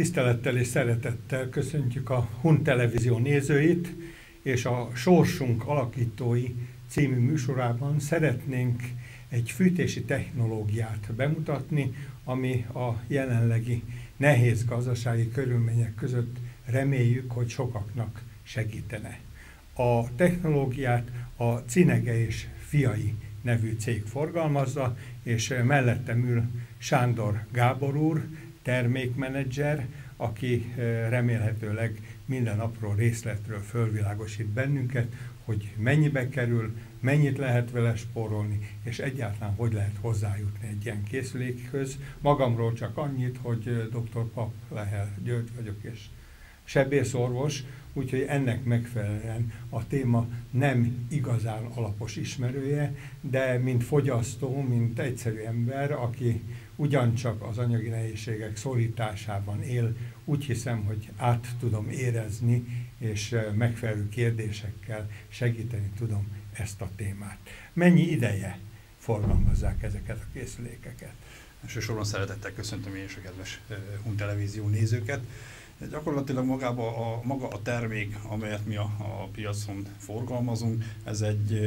Tisztelettel és szeretettel köszöntjük a Hun Televízió nézőit, és a Sorsunk Alakítói című műsorában szeretnénk egy fűtési technológiát bemutatni, ami a jelenlegi nehéz gazdasági körülmények között reméljük, hogy sokaknak segítene. A technológiát a Cinege és Fiai nevű cég forgalmazza, és mellettem ül Sándor Gábor úr, termékmenedzser, aki eh, remélhetőleg minden apró részletről fölvilágosít bennünket, hogy mennyibe kerül, mennyit lehet vele spórolni, és egyáltalán hogy lehet hozzájutni egy ilyen készülékhöz. Magamról csak annyit, hogy eh, dr. Pap Lehel György vagyok, és sebészorvos, úgyhogy ennek megfelelően a téma nem igazán alapos ismerője, de mint fogyasztó, mint egyszerű ember, aki ugyancsak az anyagi nehézségek szorításában él, úgy hiszem, hogy át tudom érezni, és megfelelő kérdésekkel segíteni tudom ezt a témát. Mennyi ideje forgalmazzák ezeket a készülékeket? Elsősorban szeretettel köszöntöm én is a kedves Hun Televízió nézőket. Gyakorlatilag magába a, maga a termék, amelyet mi a, a piacon forgalmazunk, ez egy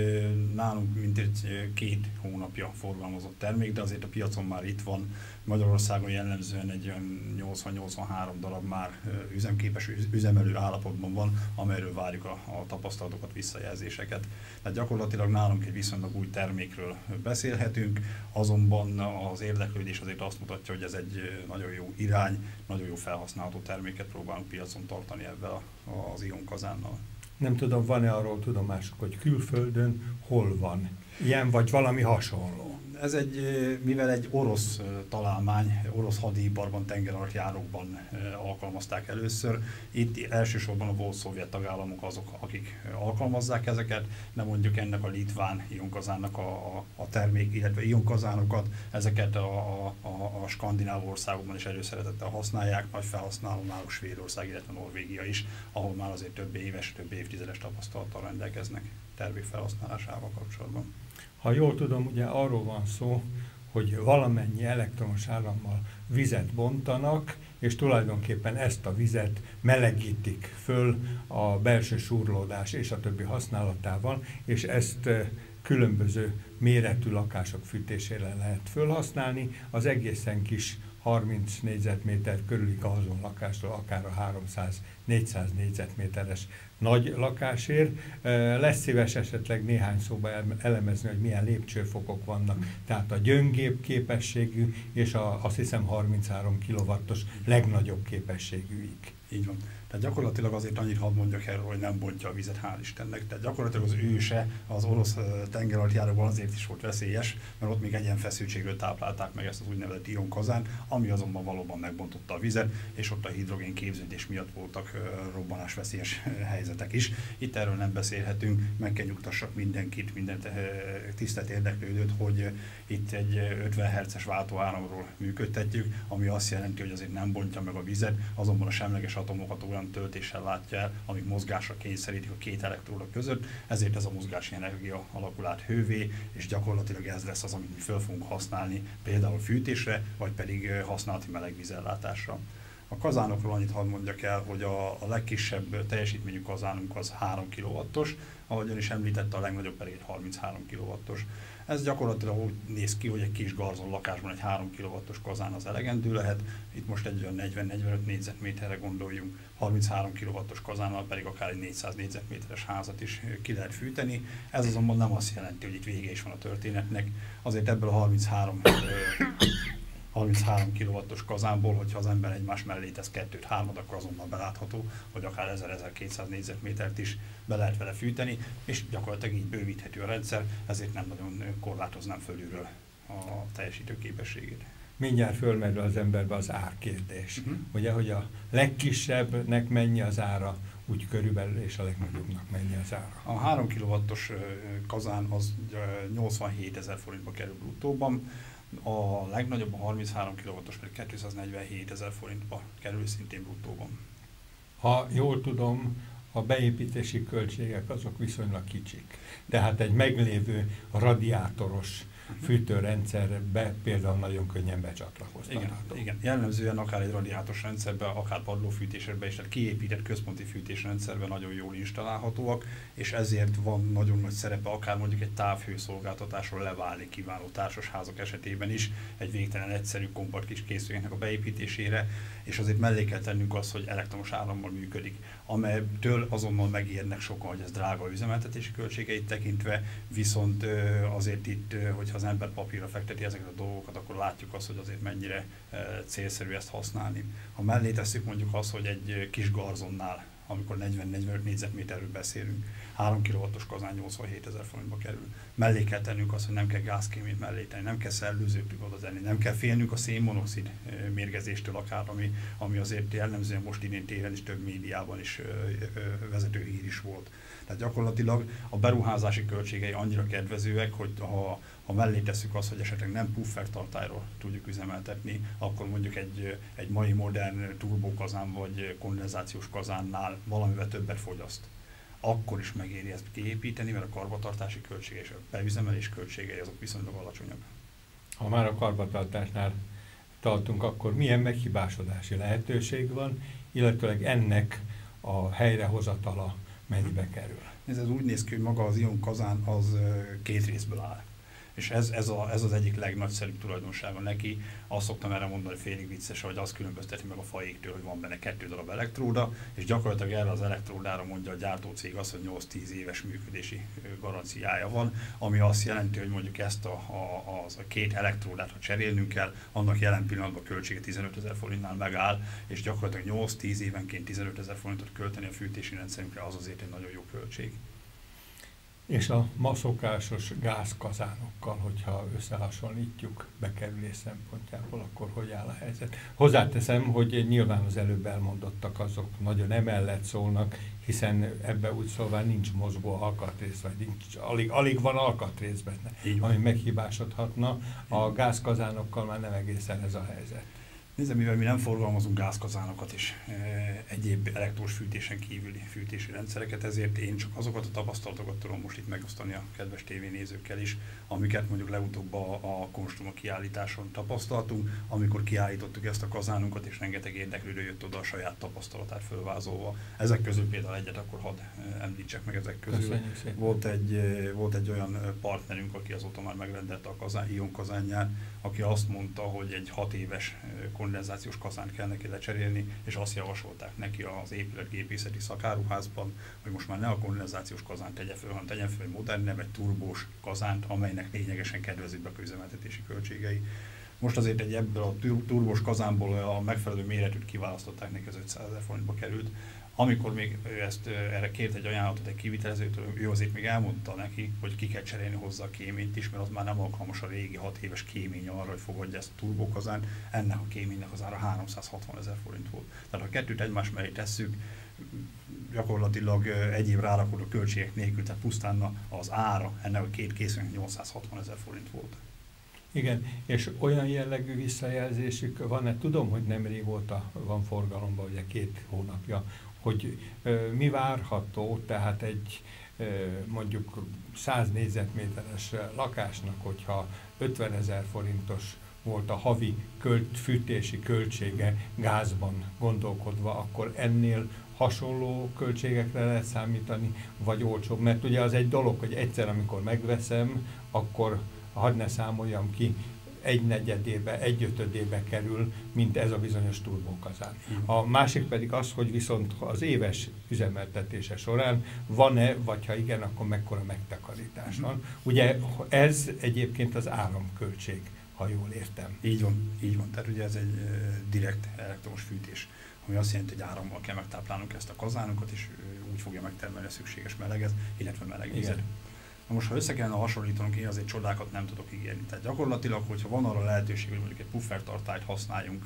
nálunk mintegy két hónapja forgalmazott termék, de azért a piacon már itt van. Magyarországon jellemzően egy olyan 80-83 darab már üzemképes, üz- üzemelő állapotban van, amelyről várjuk a, a tapasztalatokat, visszajelzéseket. Tehát gyakorlatilag nálunk egy viszonylag új termékről beszélhetünk, azonban az érdeklődés azért azt mutatja, hogy ez egy nagyon jó irány, nagyon jó felhasználható terméket próbálunk piacon tartani ebben a, az ion kazánnal. Nem tudom, van-e arról tudomásuk, hogy külföldön hol van ilyen, vagy valami hasonló? Ez egy, mivel egy orosz találmány, orosz hadiiparban, tengeralattjárókban alkalmazták először, itt elsősorban a volt szovjet tagállamok azok, akik alkalmazzák ezeket, de mondjuk ennek a litván ionkazánnak a, a, a termék, illetve ionkazánokat, ezeket a, a, a, a skandináv országokban is előszeretettel használják, nagy felhasználó náluk Svédország, illetve Norvégia is, ahol már azért több éves, több évtizedes tapasztalattal rendelkeznek termék felhasználásával kapcsolatban. Ha jól tudom, ugye arról van szó, hogy valamennyi elektromos árammal vizet bontanak, és tulajdonképpen ezt a vizet melegítik föl a belső súrlódás és a többi használatával, és ezt eh, különböző méretű lakások fűtésére lehet fölhasználni. Az egészen kis 30 négyzetméter körüli gazon lakástól akár a 300-400 négyzetméteres nagy lakásért. Lesz szíves esetleg néhány szóba el- elemezni, hogy milyen lépcsőfokok vannak, tehát a gyöngébb képességű és a, azt hiszem 33 kW-os legnagyobb képességűig. Így van. Tehát gyakorlatilag azért annyit hadd mondjak erről, hogy nem bontja a vizet, hál' Istennek. Tehát gyakorlatilag az őse az orosz tengeralattjáróban azért is volt veszélyes, mert ott még egyen feszültségről táplálták meg ezt az úgynevezett ionkazán, ami azonban valóban megbontotta a vizet, és ott a hidrogén képződés miatt voltak ö, robbanásveszélyes ö, helyzetek is. Itt erről nem beszélhetünk, meg kell nyugtassak mindenkit, minden ö, tisztelt érdeklődőt, hogy ö, itt egy ö, 50 Hz-es váltóáramról működtetjük, ami azt jelenti, hogy azért nem bontja meg a vizet, azonban a semleges atomokat olyan töltéssel látja el, amik mozgásra kényszerítik a két elektróda között, ezért ez a mozgási energia alakul át hővé, és gyakorlatilag ez lesz az, amit mi föl fogunk használni például fűtésre, vagy pedig használati melegvízellátásra. A kazánokról annyit hadd mondjak el, hogy a, a legkisebb teljesítményű kazánunk az 3 kW-os, ahogyan is említette, a legnagyobb pedig egy 33 kW-os. Ez gyakorlatilag úgy néz ki, hogy egy kis garzon lakásban egy 3 kW-os kazán az elegendő lehet. Itt most egy olyan 40-45 négyzetméterre gondoljunk, 33 kW-os kazánnal pedig akár egy 400 négyzetméteres házat is ki lehet fűteni. Ez azonban nem azt jelenti, hogy itt vége is van a történetnek. Azért ebből a 33 ö, 33 kW-os kazánból, hogyha az ember egymás mellé tesz kettőt, hármat, akkor azonnal belátható, hogy akár 1000-1200 négyzetmétert is be lehet vele fűteni, és gyakorlatilag így bővíthető a rendszer, ezért nem nagyon korlátoznám fölülről a teljesítő képességét. Mindjárt fölmerül az emberbe az árkérdés. Uh-huh. Ugye, hogy a legkisebbnek mennyi az ára, úgy körülbelül, és a legnagyobbnak mennyi az ára. A 3 kW-os kazán az 87 ezer forintba kerül bruttóban, a legnagyobb, a 33 kW-os pedig 247 ezer forintba kerül szintén bruttóban. Ha jól tudom, a beépítési költségek azok viszonylag kicsik. Tehát egy meglévő radiátoros fűtőrendszerbe például nagyon könnyen becsatlakoztatható. Igen, igen, jellemzően akár egy radiátos rendszerben, akár padlófűtésben is, tehát kiépített központi fűtésrendszerben nagyon jól installálhatóak, és ezért van nagyon nagy szerepe akár mondjuk egy távhőszolgáltatásról leválni kívánó társasházak esetében is, egy végtelen egyszerű, kompakt kis készüléknek a beépítésére, és azért mellé kell tennünk azt, hogy elektromos árammal működik, amelyből azonnal megérnek sokan, hogy ez drága üzemeltetési költségeit tekintve, viszont azért itt, hogyha az ember papírra fekteti ezeket a dolgokat, akkor látjuk azt, hogy azért mennyire célszerű ezt használni. Ha mellé tesszük mondjuk azt, hogy egy kis garzonnál amikor 40-45 négyzetméterről beszélünk, 3 kW-os kazán 87 ezer forintba kerül. Mellé kell tennünk azt, hogy nem kell gázkémét mellé tenni, nem kell szellőzőt oda tenni, nem kell félnünk a szénmonoxid mérgezéstől akár, ami, ami azért jellemzően most idén téren is több médiában is vezető hír is volt. Tehát gyakorlatilag a beruházási költségei annyira kedvezőek, hogy ha, ha mellé tesszük azt, hogy esetleg nem puffer tartályról tudjuk üzemeltetni, akkor mondjuk egy, egy mai modern turbókazán vagy kondenzációs kazánnál valamivel többet fogyaszt akkor is megéri ezt kiépíteni, mert a karbantartási költsége és a beüzemelés költségei azok viszonylag alacsonyak. Ha már a karbantartásnál tartunk, akkor milyen meghibásodási lehetőség van, illetőleg ennek a helyrehozatala mennyibe kerül? Ez, ez úgy néz ki, hogy maga az ion kazán az két részből áll. És ez, ez, a, ez az egyik legnagyszerűbb tulajdonsága neki. Azt szoktam erre mondani, félig vicces, hogy az különbözteti meg a fajéktől, hogy van benne kettő darab elektróda, és gyakorlatilag erre az elektródára mondja a gyártócég azt, hogy 8-10 éves működési garanciája van, ami azt jelenti, hogy mondjuk ezt a, a, az a két elektródát, ha cserélnünk kell, annak jelen pillanatban költsége 15 ezer forintnál megáll, és gyakorlatilag 8-10 évenként 15 ezer forintot költeni a fűtési rendszerünkre, az azért egy nagyon jó költség és a ma szokásos gázkazánokkal, hogyha összehasonlítjuk bekerülés szempontjából, akkor hogy áll a helyzet? Hozzáteszem, hogy nyilván az előbb elmondottak azok nagyon emellett szólnak, hiszen ebbe úgy szóval nincs mozgó alkatrész, vagy nincs, alig, alig van alkatrész benne, ami meghibásodhatna. A gázkazánokkal már nem egészen ez a helyzet. Nézd, mivel mi nem forgalmazunk gázkazánokat és e, egyéb elektrós fűtésen kívüli fűtési rendszereket, ezért én csak azokat a tapasztalatokat tudom most itt megosztani a kedves tévénézőkkel is, amiket mondjuk legutóbb a, a Konstruma kiállításon tapasztaltunk, amikor kiállítottuk ezt a kazánunkat, és rengeteg érdeklődő jött oda a saját tapasztalatát fölvázolva. Ezek közül például egyet akkor hadd e, említsek meg ezek közül. Volt egy, e, volt egy olyan partnerünk, aki azóta már megrendelte a kazán, Ion kazánját, aki azt mondta, hogy egy hat éves kondenzációs kazánt kell neki lecserélni, és azt javasolták neki az épületgépészeti szakáruházban, hogy most már ne a kondenzációs kazánt tegye föl, hanem tegyen föl egy modern, egy turbós kazánt, amelynek lényegesen kedvezőbbek a üzemeltetési költségei. Most azért egy ebből a turbós kazánból a megfelelő méretűt kiválasztották, neki az 500 ezer forintba került, amikor még ő ezt erre kért egy ajánlatot egy kivitelezőtől, ő azért még elmondta neki, hogy ki kell cserélni hozzá a kéményt is, mert az már nem alkalmas a régi 6 éves kémény arra, hogy fogadja ezt a turbókazán. Ennek a kéménynek az ára 360 ezer forint volt. Tehát ha kettőt egymás mellé tesszük, gyakorlatilag egyéb rárakodó költségek nélkül, tehát pusztán az ára ennek a két készüléknek 860 ezer forint volt. Igen, és olyan jellegű visszajelzésük van-e? Tudom, hogy nem régóta van forgalomban, ugye két hónapja, hogy mi várható, tehát egy mondjuk 100 négyzetméteres lakásnak, hogyha 50 ezer forintos volt a havi költ, fűtési költsége gázban gondolkodva, akkor ennél hasonló költségekre lehet számítani, vagy olcsóbb. Mert ugye az egy dolog, hogy egyszer, amikor megveszem, akkor hadd ne számoljam ki, egy negyedébe, egy ötödébe kerül, mint ez a bizonyos turbókazán. A másik pedig az, hogy viszont az éves üzemeltetése során van-e, vagy ha igen, akkor mekkora megtakarítás van. Ugye ez egyébként az áramköltség ha jól értem. Így van, így van. Tehát ugye ez egy direkt elektromos fűtés, ami azt jelenti, hogy árammal kell megtáplálnunk ezt a kazánunkat, és úgy fogja megtermelni a szükséges meleget, illetve meleg vizet. Na most, ha össze kellene hasonlítanunk, én azért csodákat nem tudok ígérni. Tehát gyakorlatilag, hogyha van arra lehetőség, hogy mondjuk egy puffertartályt használjunk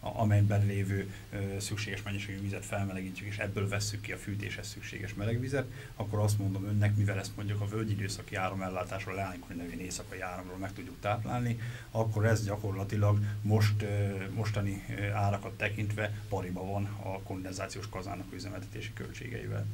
amelyben lévő szükséges mennyiségű vizet felmelegítjük, és ebből vesszük ki a fűtéshez szükséges melegvizet, akkor azt mondom önnek, mivel ezt mondjuk a völgyidőszaki áramellátásról leállítani nevén éjszakai áramról meg tudjuk táplálni, akkor ez gyakorlatilag most, mostani árakat tekintve pariba van a kondenzációs kazának üzemeltetési költségeivel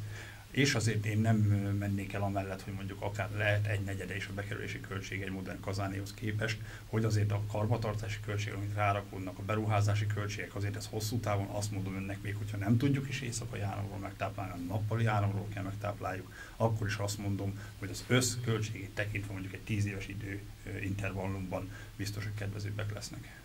és azért én nem mennék el amellett, hogy mondjuk akár lehet egy negyede is a bekerülési költség egy modern kazánéhoz képest, hogy azért a karbatartási költségek, amit rárakódnak, a beruházási költségek, azért ez hosszú távon azt mondom önnek még, hogyha nem tudjuk is éjszakai áramról megtáplálni, hanem nappali áramról kell megtápláljuk, akkor is azt mondom, hogy az összköltségét tekintve mondjuk egy tíz éves idő intervallumban biztos, hogy kedvezőbbek lesznek.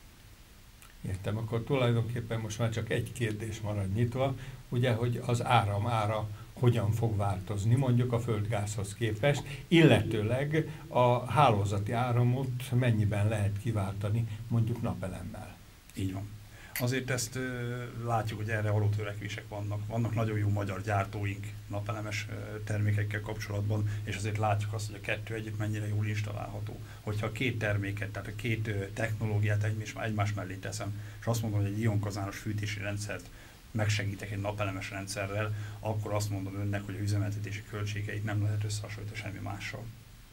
Értem, akkor tulajdonképpen most már csak egy kérdés marad nyitva, ugye, hogy az áram ára hogyan fog változni, mondjuk a földgázhoz képest, illetőleg a hálózati áramot mennyiben lehet kiváltani mondjuk napelemmel. Így van. Azért ezt ö, látjuk, hogy erre való törekvések vannak. Vannak nagyon jó magyar gyártóink napelemes termékekkel kapcsolatban, és azért látjuk azt, hogy a kettő együtt mennyire jól installálható. Hogyha a két terméket, tehát a két ö, technológiát egymás, egymás mellé teszem, és azt mondom, hogy egy ionkazános fűtési rendszert megsegítek egy napelemes rendszerrel, akkor azt mondom önnek, hogy a üzemeltetési költségeit nem lehet összehasonlítani semmi mással.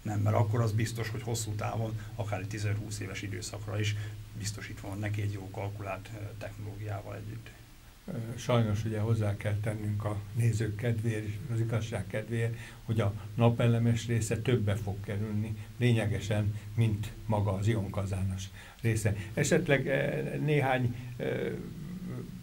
Nem, mert akkor az biztos, hogy hosszú távon, akár egy 10-20 éves időszakra is biztosítva van neki egy jó kalkulált technológiával együtt. Sajnos ugye hozzá kell tennünk a nézők kedvéért és az igazság kedvéért, hogy a napelemes része többe fog kerülni lényegesen, mint maga az ionkazános része. Esetleg néhány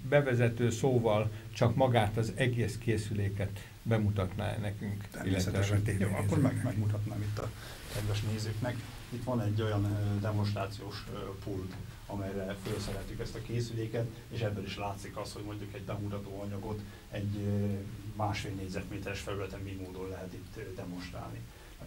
bevezető szóval csak magát az egész készüléket bemutatná -e nekünk? Természetesen. Jó, akkor meg, megmutatnám itt a kedves nézőknek. Itt van egy olyan demonstrációs pult, amelyre felszereltük ezt a készüléket, és ebből is látszik az, hogy mondjuk egy bemutató anyagot egy másfél négyzetméteres felületen mi módon lehet itt demonstrálni.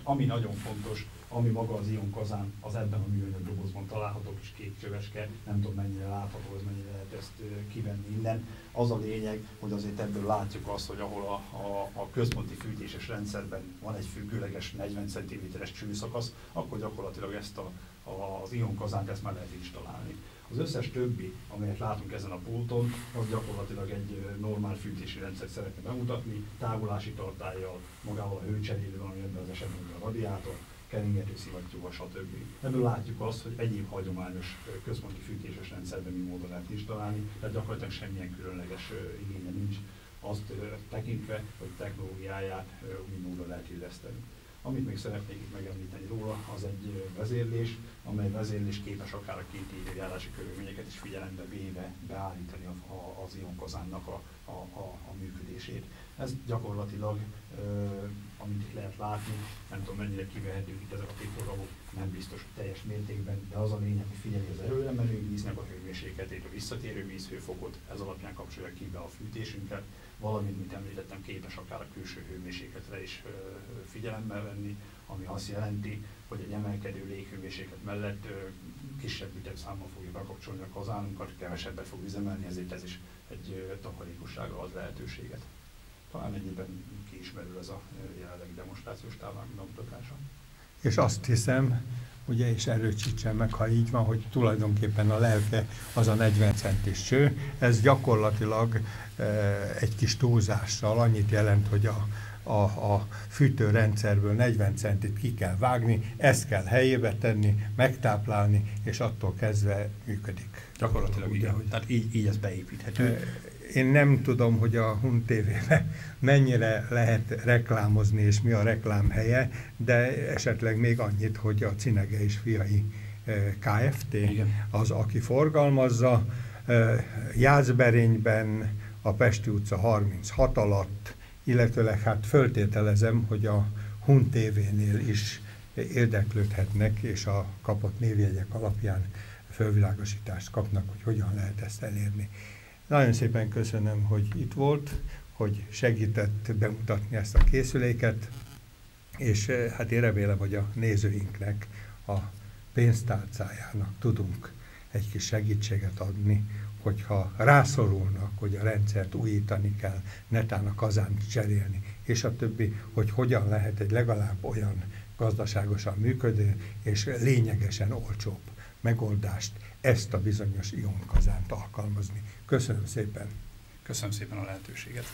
Ami nagyon fontos, ami maga az ion kazán, az ebben a műanyag dobozban található kis kék csöveske, nem tudom mennyire látható, ez mennyire lehet ezt kivenni innen. Az a lényeg, hogy azért ebből látjuk azt, hogy ahol a, a, a központi fűtéses rendszerben van egy függőleges 40 cm-es csőszakasz, akkor gyakorlatilag ezt a, a, az ion kazánt ezt már lehet installálni. Az összes többi, amelyet látunk ezen a pulton, az gyakorlatilag egy normál fűtési rendszert szeretne bemutatni, távolási tartályjal, magával a hőcserélővel, ami ebben az esetben a radiátor, keringető szivattyúval, stb. Ebből látjuk azt, hogy egyéb hagyományos központi fűtéses rendszerben mi módon lehet installálni, tehát gyakorlatilag semmilyen különleges igénye nincs azt tekintve, hogy technológiáját új módon lehet illeszteni. Amit még szeretnék itt megemlíteni róla, az egy vezérlés, amely vezérlés képes akár a két időjárási körülményeket is figyelembe véve beállítani az ionkozánnak a, a, a, a működését. Ez gyakorlatilag, ö, amit itt lehet látni, nem tudom mennyire kivehetők itt ezek a piktogamok, nem biztos, teljes mértékben, de az a lényeg, hogy figyeli az előre menő víznek a hőmérsékletét, a visszatérő vízhőfokot, ez alapján kapcsolja ki be a fűtésünket, valamint, mint említettem, képes akár a külső hőmérsékletre is ö, figyelembe venni, ami azt jelenti, hogy egy emelkedő léghőmérséklet mellett kisebb ütemszámmal fogja bekapcsolni a kazánunkat, kevesebbet fog üzemelni, ezért ez is egy takarékossága ad lehetőséget talán ennyiben kiismerül ez a jelenlegi demonstrációs táblánk bemutatása. És azt hiszem, ugye, és erősítsen meg, ha így van, hogy tulajdonképpen a lelke az a 40 centis cső, ez gyakorlatilag e, egy kis túlzással annyit jelent, hogy a, a, a fűtőrendszerből 40 centit ki kell vágni, ezt kell helyébe tenni, megtáplálni, és attól kezdve működik. Gyakorlatilag ugye, igen, tehát így, így ez beépíthető. Én nem tudom, hogy a Hun TV-be mennyire lehet reklámozni, és mi a reklám helye, de esetleg még annyit, hogy a Cinege és Fiai Kft. Igen. az, aki forgalmazza, Jászberényben, a Pesti utca 36 alatt, illetőleg hát föltételezem, hogy a Hun TV-nél is érdeklődhetnek, és a kapott névjegyek alapján fölvilágosítást kapnak, hogy hogyan lehet ezt elérni. Nagyon szépen köszönöm, hogy itt volt, hogy segített bemutatni ezt a készüléket, és hát én remélem, hogy a nézőinknek a pénztárcájának tudunk egy kis segítséget adni, hogyha rászorulnak, hogy a rendszert újítani kell, netán a kazánt cserélni, és a többi, hogy hogyan lehet egy legalább olyan gazdaságosan működő és lényegesen olcsóbb megoldást, ezt a bizonyos ionkazánt alkalmazni. Köszönöm szépen! Köszönöm szépen a lehetőséget!